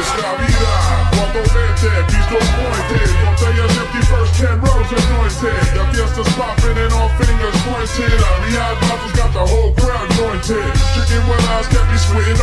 esta vida Cuando vete, visto muerte Botellas empty first, ten rows anointed The fiesta's popping and all fingers pointed Our got the whole crowd jointed Chicken with eyes can't be sweating